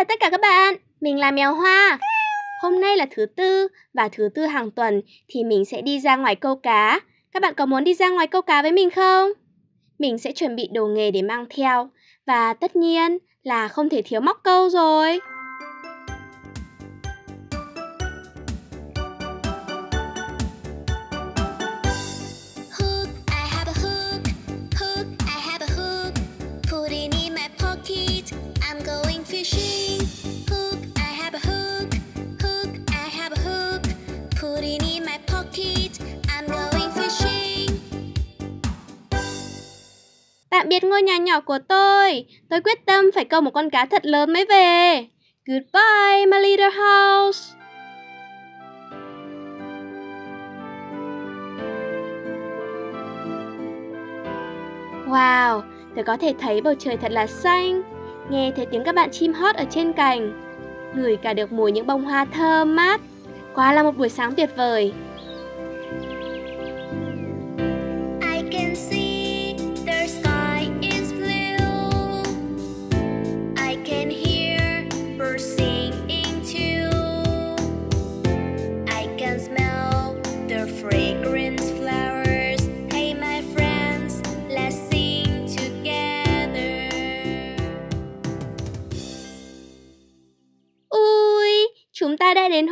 chào tất cả các bạn, mình là Mèo Hoa. Hôm nay là thứ tư và thứ tư hàng tuần thì mình sẽ đi ra ngoài câu cá. Các bạn có muốn đi ra ngoài câu cá với mình không? Mình sẽ chuẩn bị đồ nghề để mang theo và tất nhiên là không thể thiếu móc câu rồi. Tạm biệt ngôi nhà nhỏ của tôi. Tôi quyết tâm phải câu một con cá thật lớn mới về. Goodbye, my little house. Wow, tôi có thể thấy bầu trời thật là xanh. Nghe thấy tiếng các bạn chim hót ở trên cành. Ngửi cả được mùi những bông hoa thơm mát. Quá là một buổi sáng tuyệt vời.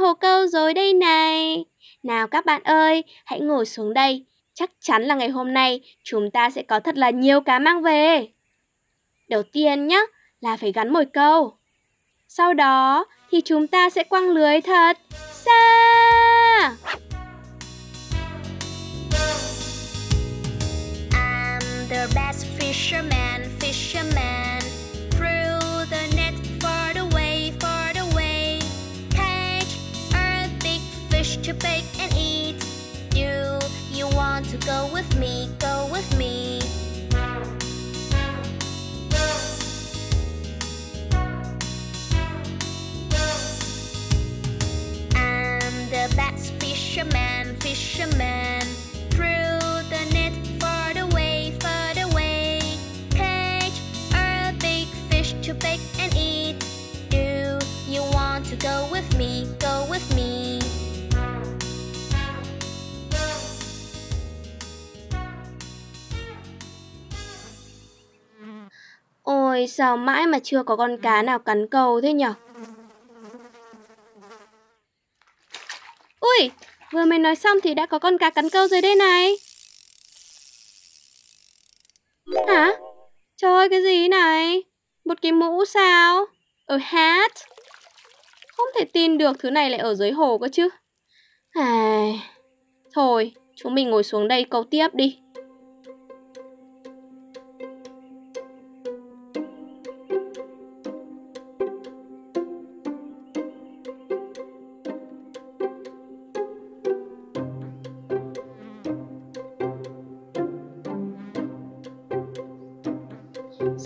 Ta câu rồi đây này. Nào các bạn ơi, hãy ngồi xuống đây. Chắc chắn là ngày hôm nay chúng ta sẽ có thật là nhiều cá mang về. Đầu tiên nhé, là phải gắn mồi câu. Sau đó thì chúng ta sẽ quăng lưới thật xa. I'm the best fisherman, fisherman. Go with me? Go with me. I'm the best fisherman, fisherman. Ơi, sao mãi mà chưa có con cá nào cắn câu thế nhở? Ui Vừa mới nói xong thì đã có con cá cắn câu rồi đây này. Hả? Trời ơi cái gì này? Một cái mũ sao? Ở hat? Không thể tin được thứ này lại ở dưới hồ cơ chứ. À Thôi chúng mình ngồi xuống đây câu tiếp đi.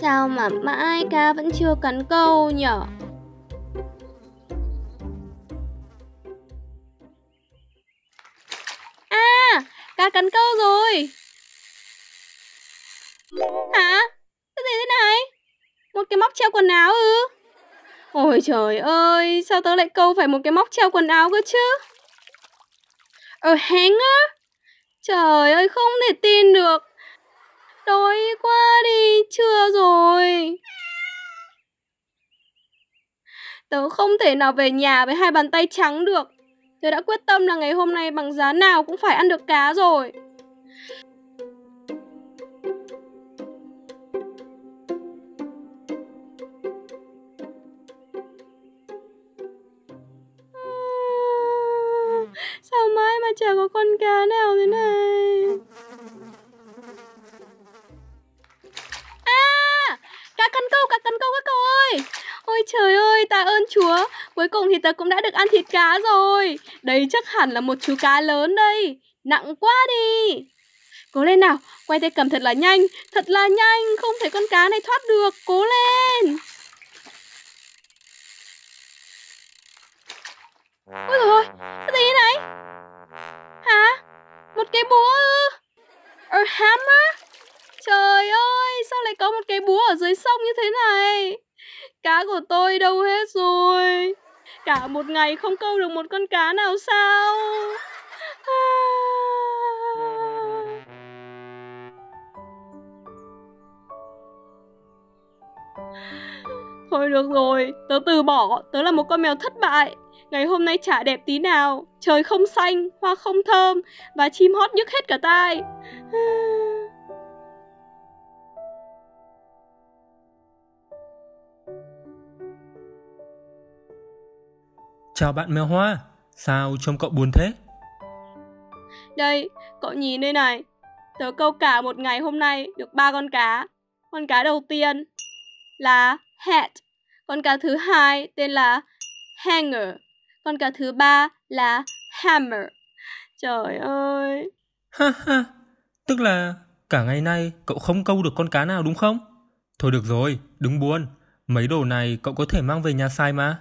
Sao mà mãi ca vẫn chưa cắn câu nhở? À, ca cắn câu rồi. Hả? Cái gì thế này? Một cái móc treo quần áo ư? Ôi trời ơi, sao tớ lại câu phải một cái móc treo quần áo cơ chứ? Ờ, Ở hanger? Trời ơi, không thể tin được. Đói quá đi, chưa rồi. Tớ không thể nào về nhà với hai bàn tay trắng được. Tớ đã quyết tâm là ngày hôm nay bằng giá nào cũng phải ăn được cá rồi. Ôi trời ơi, ta ơn Chúa. Cuối cùng thì tớ cũng đã được ăn thịt cá rồi. Đây chắc hẳn là một chú cá lớn đây. Nặng quá đi. Cố lên nào, quay tay cầm thật là nhanh Thật là nhanh, không thể con cá này thoát được. Cố lên. Ôi trời ơi, cái gì này? Hả, một cái búa ư? A hammer? Trời ơi, sao lại có một cái búa ở dưới sông như thế này? Cá của tôi đâu hết rồi? Cả một ngày không câu được một con cá nào sao? À... Thôi được rồi, tớ từ bỏ, tớ là một con mèo thất bại. Ngày hôm nay chả đẹp tí nào, trời không xanh, hoa không thơm và chim hót nhức hết cả tai. Chào bạn mèo hoa, sao trông cậu buồn thế? Đây, cậu nhìn đây này, tớ câu cả một ngày hôm nay được ba con cá. Con cá đầu tiên là hat, con cá thứ hai tên là hanger, con cá thứ ba là hammer. Trời ơi! Ha ha, tức là cả ngày nay cậu không câu được con cá nào đúng không? Thôi được rồi, đừng buồn, mấy đồ này cậu có thể mang về nhà xài mà.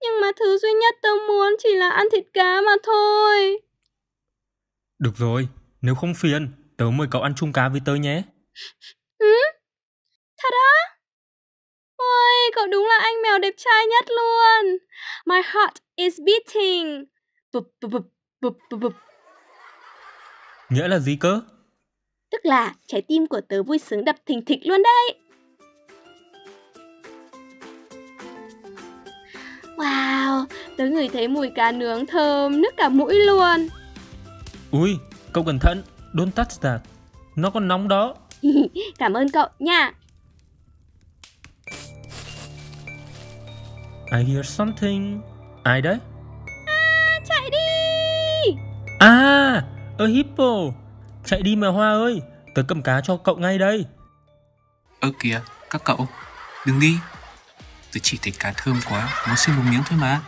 Nhưng mà thứ duy nhất tớ muốn chỉ là ăn thịt cá mà thôi. Được rồi, nếu không phiền, tớ mời cậu ăn chung cá với tớ nhé. Ừ? Thật á? Ôi, cậu đúng là anh mèo đẹp trai nhất luôn. My heart is beating. Bụp, bụp, bụp, bụp, bụp, bụp. Nghĩa là gì cơ? Tức là trái tim của tớ vui sướng đập thình thịch luôn đấy. Wow, tớ ngửi thấy mùi cá nướng thơm nức cả mũi luôn. Ui, cậu cẩn thận, don't touch that. Nó còn nóng đó. Cảm ơn cậu nha. I hear something. Ai đấy? À, chạy đi. À, a hippo. Chạy đi mà Hoa ơi, tớ cầm cá cho cậu ngay đây. Ơ kìa, các cậu, đừng đi tôi chỉ thấy cá thơm quá, muốn xin một miếng thôi mà.